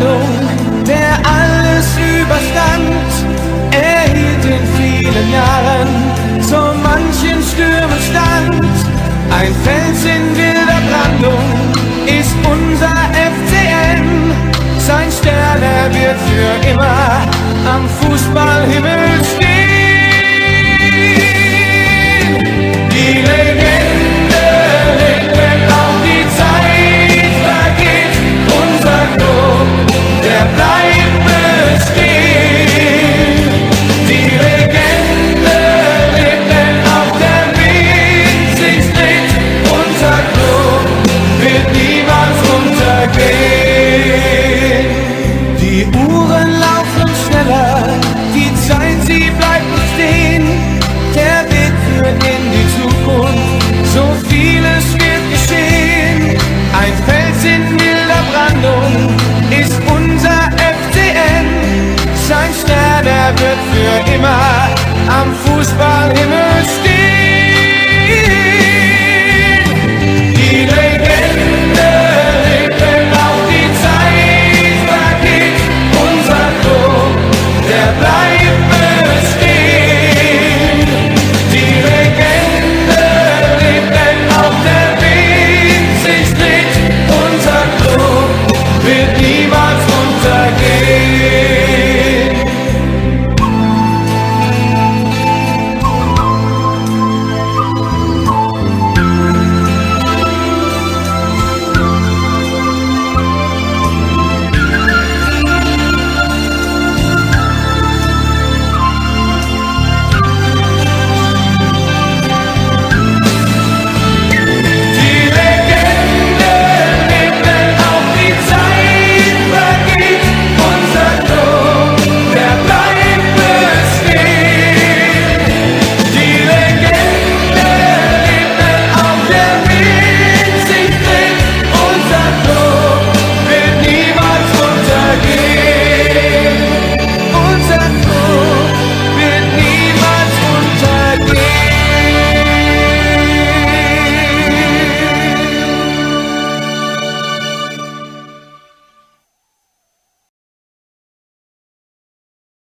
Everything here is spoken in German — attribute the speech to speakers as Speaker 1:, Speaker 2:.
Speaker 1: Brandung, der alles überstand, erhielt in vielen Jahren so manchen Stürmen stand. Ein Fels in wilder Brandung ist unser FCN. Sein Stern, er wird für immer am Fußballhimmel stehen. am Fußball immer.